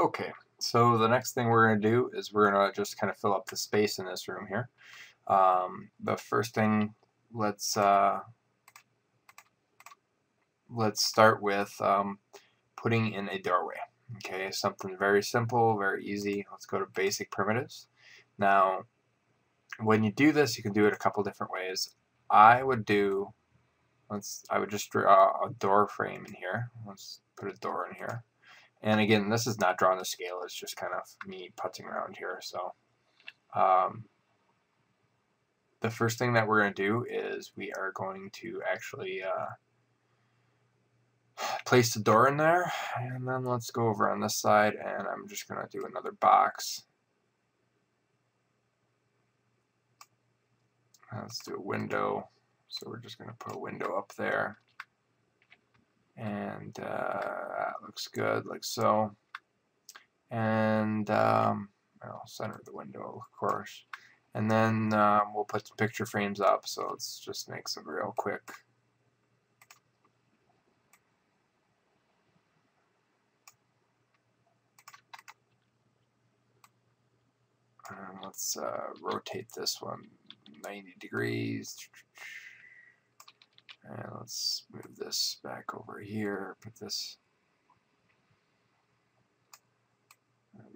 Okay, so the next thing we're going to do is we're going to just kind of fill up the space in this room here. Um, the first thing, let's uh, let's start with um, putting in a doorway. Okay, something very simple, very easy. Let's go to basic primitives. Now, when you do this, you can do it a couple different ways. I would do, let's, I would just draw a door frame in here. Let's put a door in here. And again, this is not drawn to scale. It's just kind of me putzing around here. So, um, the first thing that we're going to do is we are going to actually uh, place the door in there and then let's go over on this side and I'm just going to do another box let's do a window so we're just going to put a window up there and uh, that looks good like so and um, I'll center the window of course and then um, we'll put the picture frames up so let's just make some real quick And let's uh, rotate this one 90 degrees. And let's move this back over here. Put this,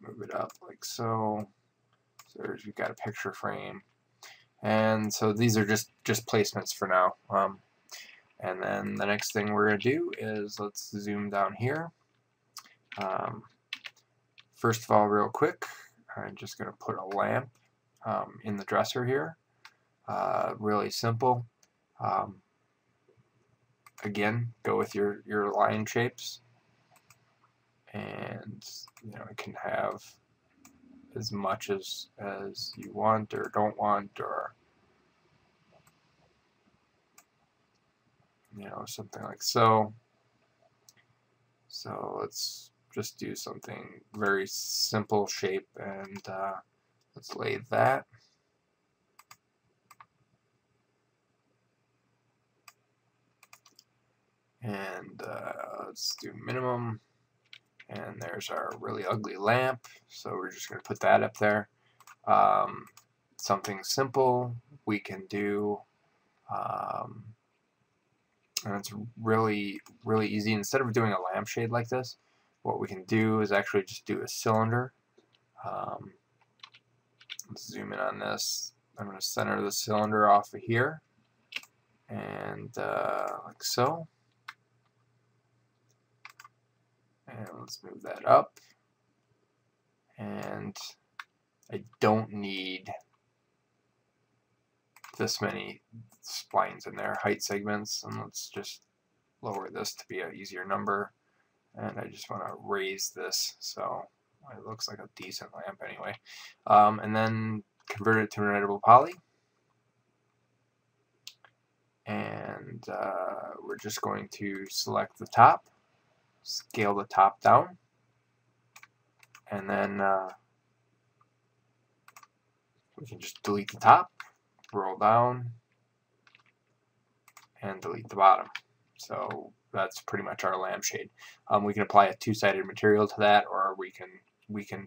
move it up like so. So there's, we've got a picture frame. And so these are just, just placements for now. Um, and then the next thing we're going to do is let's zoom down here. Um, first of all, real quick, I'm just going to put a lamp um, in the dresser here. Uh, really simple. Um, again, go with your, your line shapes. And, you know, it can have as much as, as you want or don't want or, you know, something like so. So let's just do something very simple shape and uh, let's lay that and uh, let's do minimum and there's our really ugly lamp so we're just going to put that up there um, something simple we can do um, and it's really really easy instead of doing a lampshade like this what we can do is actually just do a cylinder. Um, let's zoom in on this. I'm going to center the cylinder off of here and uh, like so. And let's move that up. And I don't need this many splines in there, height segments, and let's just lower this to be an easier number. And I just want to raise this so it looks like a decent lamp anyway. Um, and then convert it to an editable poly. And uh, we're just going to select the top scale the top down and then uh, we can just delete the top roll down and delete the bottom so that's pretty much our lampshade. Um, we can apply a two-sided material to that, or we can we can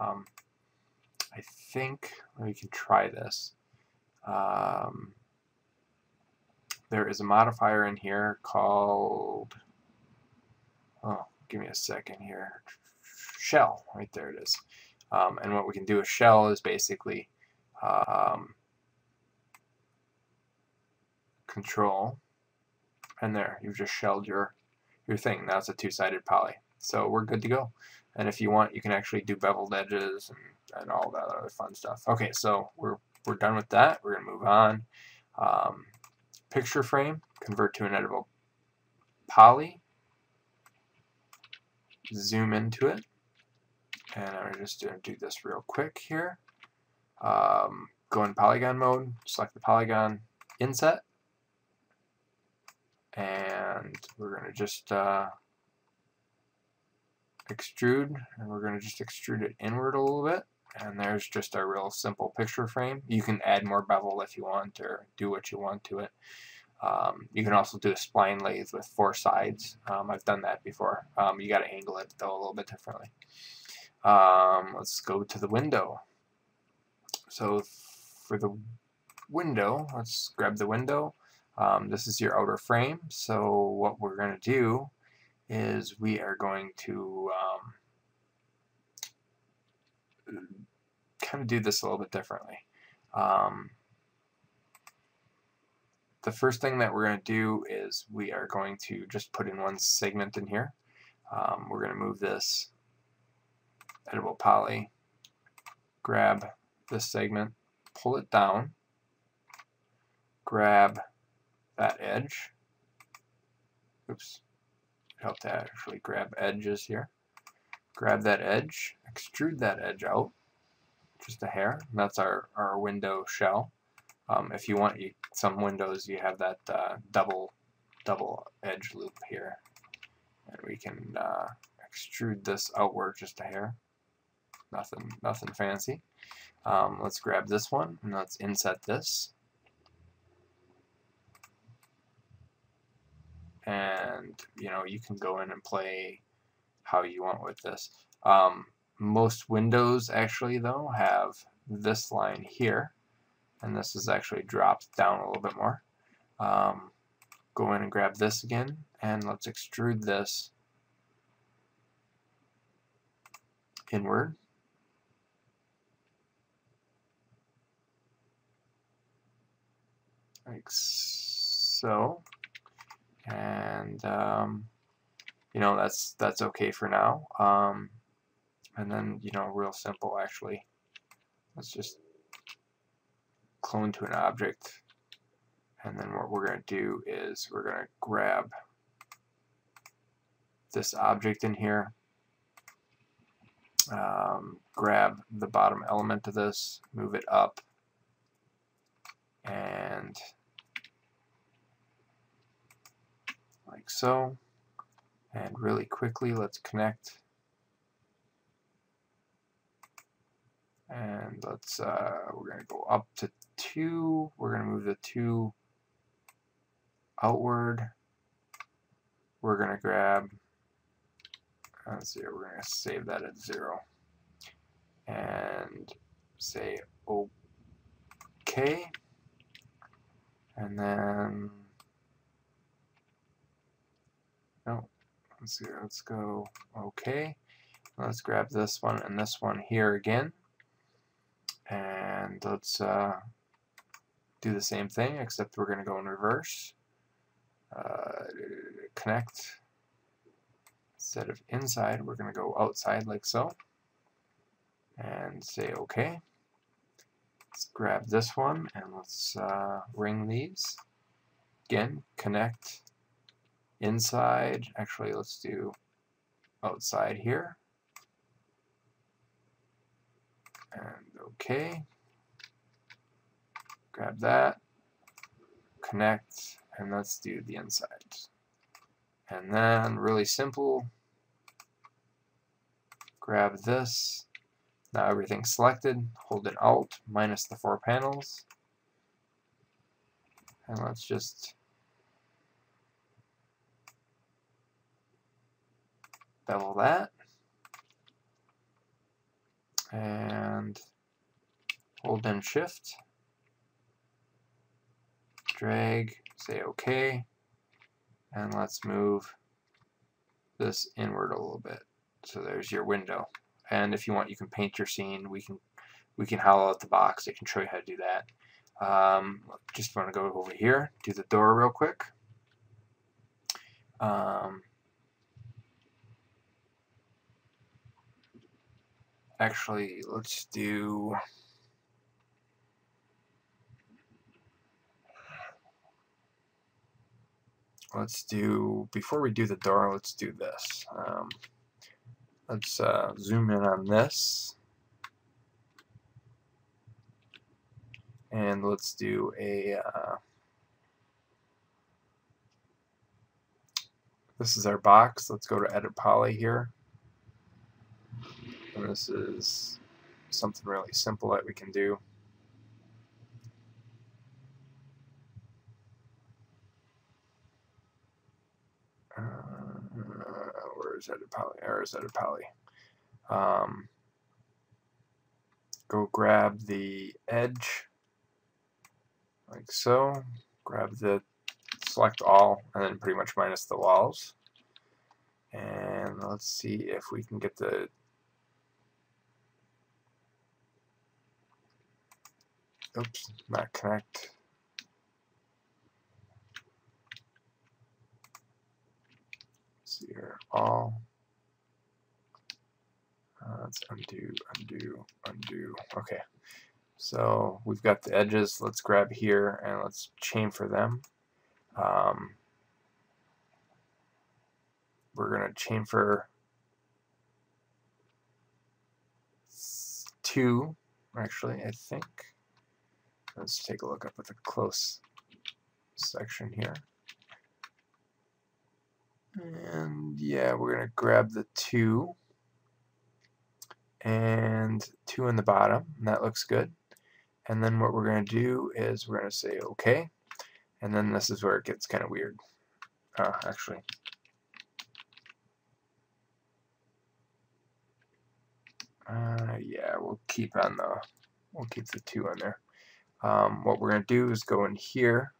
um, I think we can try this. Um, there is a modifier in here called oh give me a second here. Shell right there it is. Um, and what we can do with shell is basically um, control. And there you've just shelled your your thing. Now it's a two-sided poly. So we're good to go. And if you want you can actually do beveled edges and, and all that other fun stuff. Okay so we're we're done with that. We're gonna move on. Um, picture frame convert to an editable poly zoom into it. And I'm just going to do this real quick here. Um, go in polygon mode select the polygon inset. And we're going to just uh, extrude and we're going to just extrude it inward a little bit. And there's just a real simple picture frame. You can add more bevel if you want or do what you want to it um, you can also do a spline lathe with four sides um, I've done that before um, you got to angle it though a little bit differently Um, let's go to the window. So for the window, let's grab the window. Um, this is your outer frame. So what we're going to do is we are going to um, kind of do this a little bit differently. The first thing that we're going to do is we are going to just put in one segment in here. Um, we're going to move this editable poly, grab this segment, pull it down, grab that edge. Oops, help to actually grab edges here. Grab that edge, extrude that edge out, just a hair. that's our, our window shell. Um, if you want you, some windows, you have that uh, double double edge loop here. And we can uh, extrude this outward just a hair. Nothing, nothing fancy. Um, let's grab this one and let's inset this. And you know you can go in and play how you want with this. Um, most windows actually though have this line here and this is actually dropped down a little bit more. Um, go in and grab this again and let's extrude this inward. Like so. And um, you know that's that's okay for now. Um, and then you know real simple actually. Let's just clone to an object. And then what we're going to do is we're going to grab this object in here. Um, grab the bottom element of this move it up and like so. And really quickly let's connect. And let's uh, we're going to go up to 2 we're going to move the 2 outward. We're going to grab let's see we're going to save that at 0 and say OK and then no let's see let's go OK let's grab this one and this one here again. And let's uh, do the same thing except we're going to go in reverse. Uh, connect. Instead of inside we're going to go outside like so. And say OK let's grab this one and let's uh, ring these. Again connect. Inside actually let's do outside here. And OK. Grab that, connect, and let's do the inside. And then, really simple, grab this. Now everything's selected. Hold it Alt, minus the four panels. And let's just bevel that. And hold in shift, drag, say OK, and let's move this inward a little bit. So there's your window. And if you want, you can paint your scene. We can we can hollow out the box. I can show you how to do that. Um, just want to go over here, do the door real quick. Um, actually, let's do let's do, before we do the door, let's do this. Um, let's uh, zoom in on this. And let's do a, uh, this is our box. Let's go to Edit Poly here. And this is something really simple that we can do. Uh, where is Edit Poly? Or is Edit Poly? Um, go grab the edge like so. Grab the select all and then pretty much minus the walls. And let's see if we can get the oops, not connect. Let's see here, all. Uh, let's undo, undo, undo. Okay, so we've got the edges. Let's grab here and let's chamfer them. Um, we're going to chamfer two, actually, I think. Let's take a look up at the close section here. And yeah, we're going to grab the two and two in the bottom, and that looks good. And then what we're going to do is we're going to say OK, and then this is where it gets kind of weird. Uh, actually, uh, yeah, we'll keep on the we'll keep the two on there. Um, what we're going to do is go in here.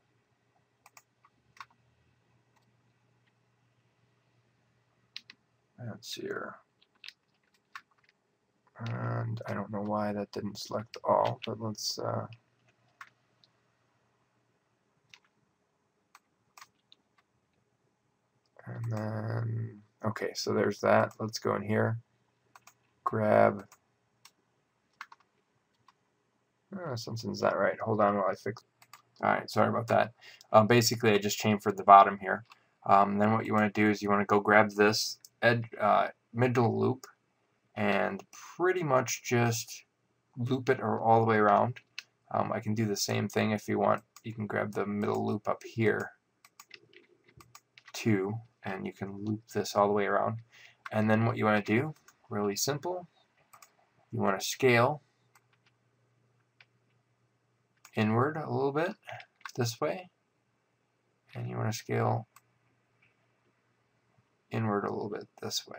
Here. And I don't know why that didn't select all, but let's uh, and then okay so there's that. Let's go in here. Grab. Oh, something's not right. Hold on while I fix. Alright sorry about that. Um, basically I just chamfered the bottom here. Um, then what you want to do is you want to go grab this edge uh, middle loop and pretty much just loop it all the way around. Um, I can do the same thing if you want. You can grab the middle loop up here too, and you can loop this all the way around. And then what you want to do, really simple, you want to scale inward a little bit this way, and you want to scale inward a little bit this way.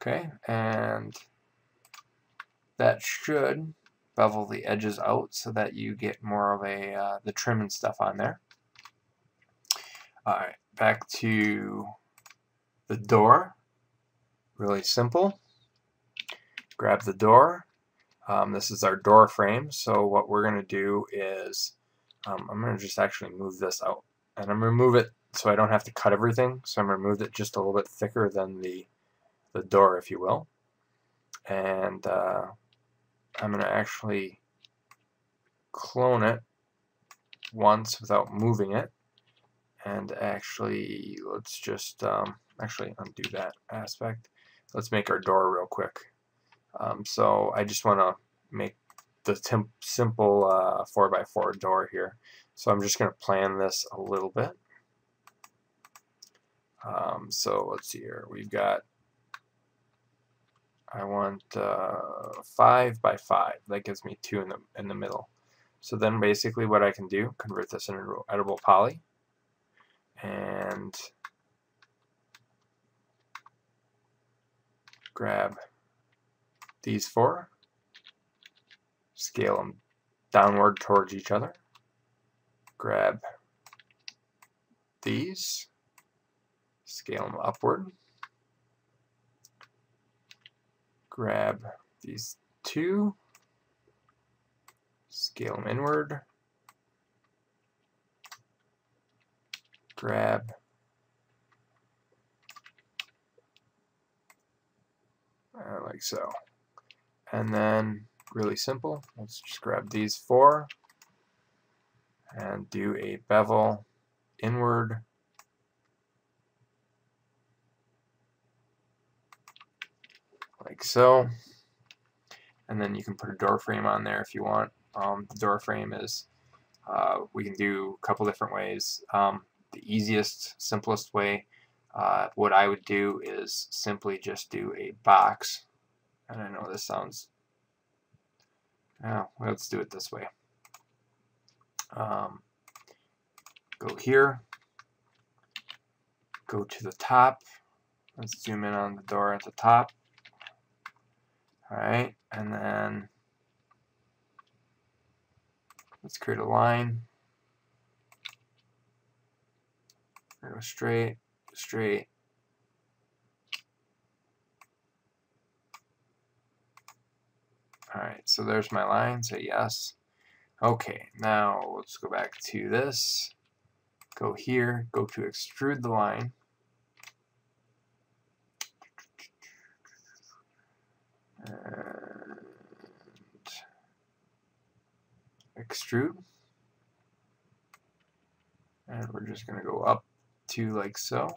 Okay, and that should bevel the edges out so that you get more of a uh, the trim and stuff on there. Alright, back to the door. Really simple. Grab the door. Um, this is our door frame, so what we're going to do is um, I'm going to just actually move this out. And I'm going to move it so I don't have to cut everything, so I'm going to move it just a little bit thicker than the the door, if you will. And uh, I'm going to actually clone it once without moving it. And actually, let's just um, actually undo that aspect. Let's make our door real quick. Um, so I just want to make the simple uh, 4x4 door here. So I'm just going to plan this a little bit. Um, so let's see here. We've got I want uh, 5 by 5. That gives me 2 in the, in the middle. So then basically what I can do, convert this into editable poly, and grab these four, scale them downward towards each other, grab these, scale them upward, grab these two, scale them inward, grab uh, like so. And then, really simple, let's just grab these four and do a bevel inward like so. And then you can put a door frame on there if you want. Um, the door frame is, uh, we can do a couple different ways. Um, the easiest, simplest way, uh, what I would do is simply just do a box. And I know this sounds, yeah, let's do it this way. Um, go here, go to the top, let's zoom in on the door at the top, Alright, and then let's create a line. Go straight, straight. Alright, so there's my line, say yes. Okay, now let's go back to this. Go here, go to extrude the line. Extrude. And we're just going to go up to like so.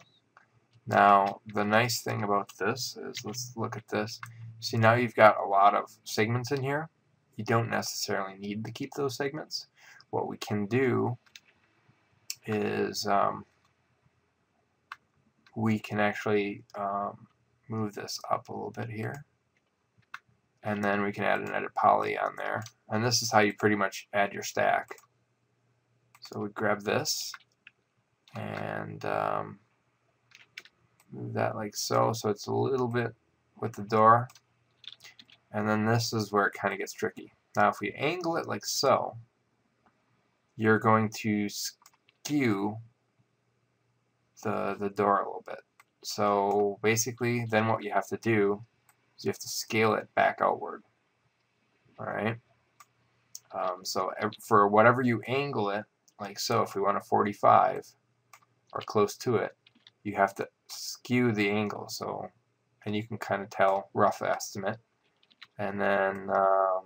Now, the nice thing about this is, let's look at this. See, now you've got a lot of segments in here. You don't necessarily need to keep those segments. What we can do is um, we can actually um, move this up a little bit here. And then we can add an edit poly on there. And this is how you pretty much add your stack. So we grab this and um, move that like so. So it's a little bit with the door. And then this is where it kind of gets tricky. Now if we angle it like so, you're going to skew the, the door a little bit. So basically then what you have to do is you have to scale it back outward. Alright? Um, so for whatever you angle it, like so, if we want a 45 or close to it, you have to skew the angle. So, and you can kind of tell rough estimate. And then, um,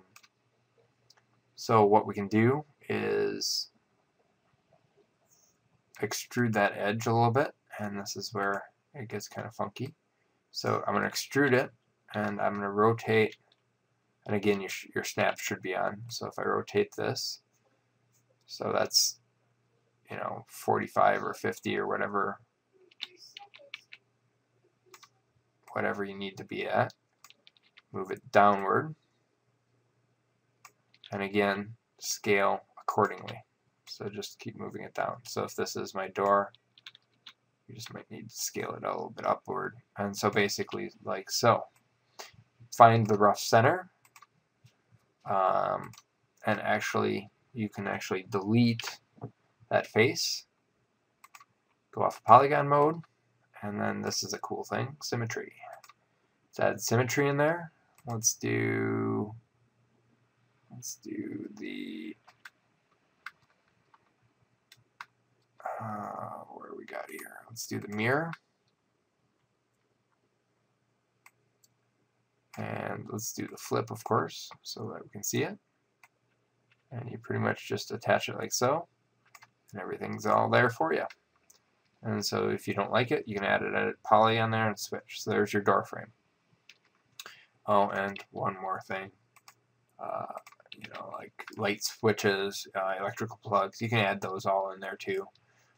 so what we can do is extrude that edge a little bit, and this is where it gets kind of funky. So I'm going to extrude it, and I'm going to rotate, and again your, your snap should be on. So if I rotate this, so that's, you know, 45 or 50 or whatever, whatever you need to be at move it downward, and again, scale accordingly. So just keep moving it down. So if this is my door, you just might need to scale it a little bit upward. And so basically like so. Find the rough center, um, and actually you can actually delete that face, go off polygon mode, and then this is a cool thing, symmetry. Let's add symmetry in there, let's do let's do the uh, where we got here? Let's do the mirror and let's do the flip of course so that we can see it and you pretty much just attach it like so and everything's all there for you and so if you don't like it you can add it edit poly on there and switch so there's your door frame Oh, and one more thing. Uh, you know, like light switches, uh, electrical plugs. You can add those all in there too.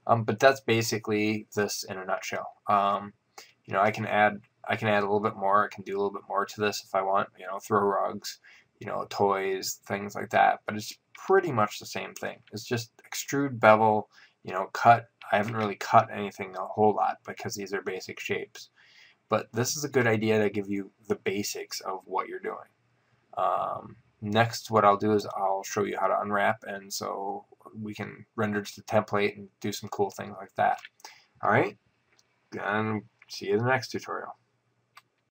Um, but that's basically this in a nutshell. Um, you know, I can add I can add a little bit more. I can do a little bit more to this if I want. You know, throw rugs, you know, toys, things like that. But it's pretty much the same thing. It's just extrude, bevel, you know, cut. I haven't really cut anything a whole lot because these are basic shapes. But this is a good idea to give you the basics of what you're doing. Um, next, what I'll do is I'll show you how to unwrap, and so we can render to the template and do some cool things like that. Alright, and see you in the next tutorial.